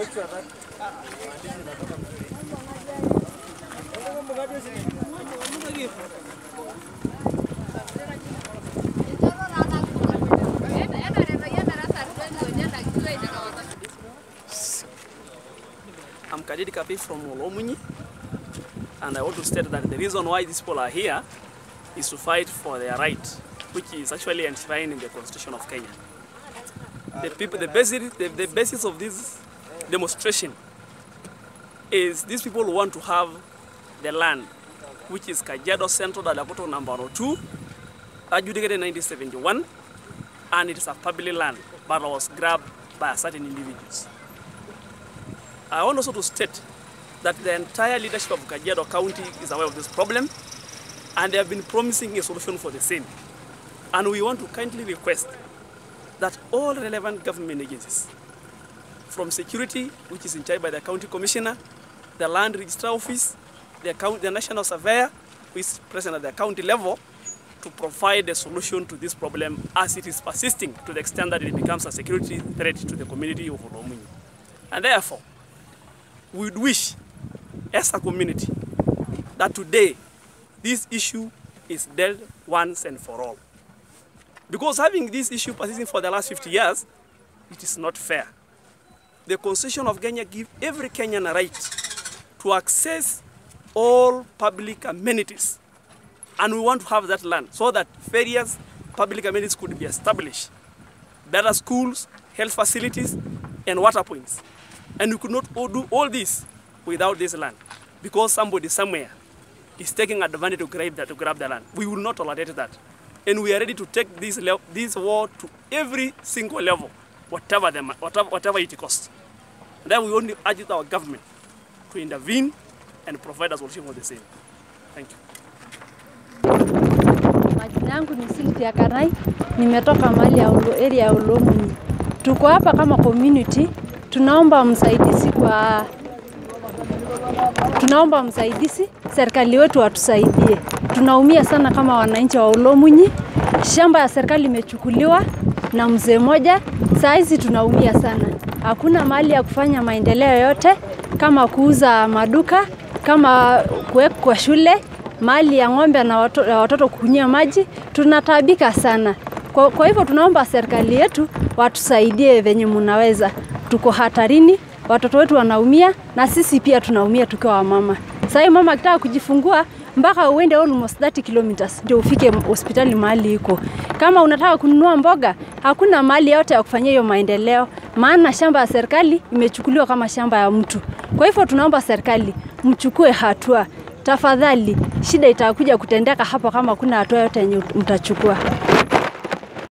I'm Kadidi Kapei from Oloomunyi, and I want to state that the reason why these people are here is to fight for their right, which is actually enshrined in the Constitution of Kenya. The, people, the, basis, the, the basis of this demonstration is these people want to have the land, which is Kajiado Central Dalakoto number 2, adjudicated in 1971, and it is a public land, but was grabbed by certain individuals. I want also to state that the entire leadership of Kajiado County is aware of this problem and they have been promising a solution for the same. And we want to kindly request that all relevant government agencies, from security, which is in charge by the county commissioner, the land registrar office, the, county, the national surveyor, who is present at the county level, to provide a solution to this problem as it is persisting to the extent that it becomes a security threat to the community of Oloomunyi. And therefore, we would wish as a community that today this issue is dealt once and for all. Because having this issue persisting for the last 50 years, it is not fair. The Constitution of Kenya gives every Kenyan a right to access all public amenities. And we want to have that land so that various public amenities could be established. Better schools, health facilities, and water points. And we could not do all this without this land because somebody somewhere is taking advantage to grab, that, to grab the land. We will not tolerate that. And we are ready to take this, this war to every single level, whatever, the, whatever, whatever it costs. And then we only urge our government to intervene and provide a solution for the same. Thank you. Majina yangu ni Sylvia Karai, nimetoka mali ya ulo, area ya Ulomuni. Tuko hapa kama community, tunaomba msaidizi kwa tunaomba msaidizi, serikali wetu watusaidie. Tunaumia sana kama wananchi wa Ulomunyi. Shamba ya serikali imechukuliwa na mzee mmoja, saa hizi tunaumia sana. Hakuna mali ya kufanya maendeleo yote kama kuuza maduka, kama kuwekwa shule, mali ya ng'ombe na watoto, watoto kunywa maji, tunataabika sana. Kwa, kwa hivyo tunaomba serikali yetu watusaidie venye munaweza. Tuko hatarini, watoto wetu wanaumia na sisi pia tunaumia tukiwa wamama. Sasa mama akitaka kujifungua mpaka uende almost 30 kilometers ndio ufike hospitali mahali iko. Kama unataka kununua mboga, hakuna mali yote ya kufanyia hiyo maendeleo, maana shamba ya serikali imechukuliwa kama shamba ya mtu. Kwa hivyo tunaomba serikali mchukue hatua tafadhali. Shida itakuja kutendeka hapo kama kuna hatua yote yenye mtachukua.